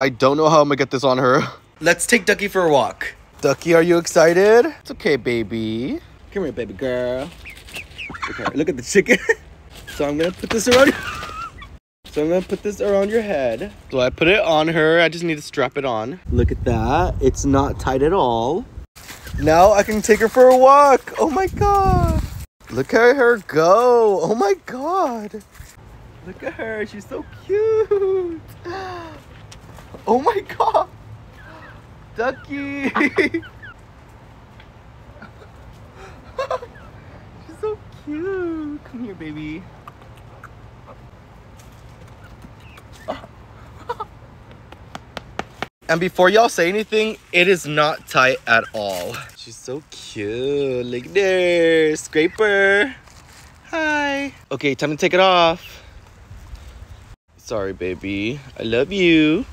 I don't know how I'm gonna get this on her. Let's take Ducky for a walk. Ducky, are you excited? It's okay, baby. Come here, baby girl. Okay, look at the chicken. so I'm gonna put this around. So I'm gonna put this around your head. So I put it on her. I just need to strap it on. Look at that. It's not tight at all. Now I can take her for a walk. Oh my god. Look at her go. Oh my god. Look at her. She's so cute. Oh my god. Ducky. She's so cute. Come here, baby. And before y'all say anything, it is not tight at all. She's so cute. Look there. Scraper. Hi. Okay, time to take it off. Sorry, baby. I love you.